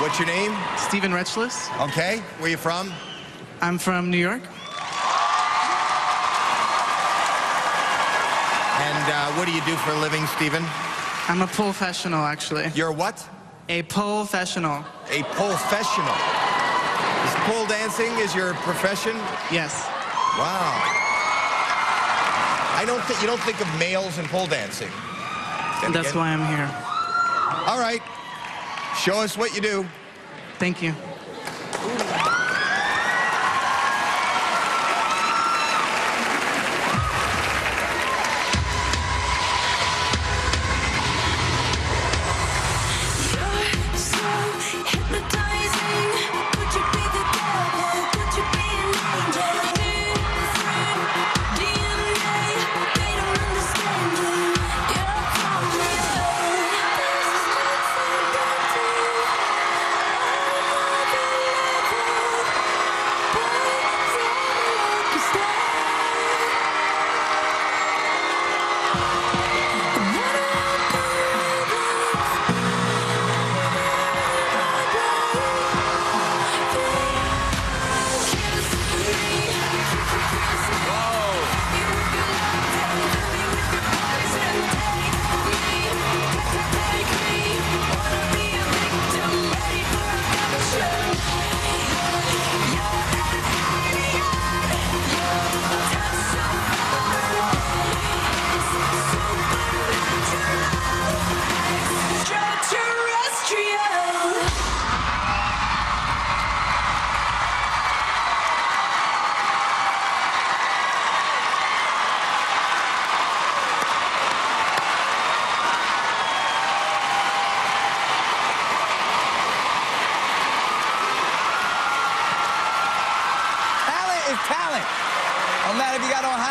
What's your name? Steven Retchless. Okay. Where you from? I'm from New York. And uh, what do you do for a living, Steven? I'm a professional, actually. You're what? A professional. A professional. Is pole dancing is your profession? Yes. Wow. I don't think you don't think of males in pole dancing. Then That's again- why I'm here. All right. Show us what you do. Thank you. Talent. No matter if you got on high.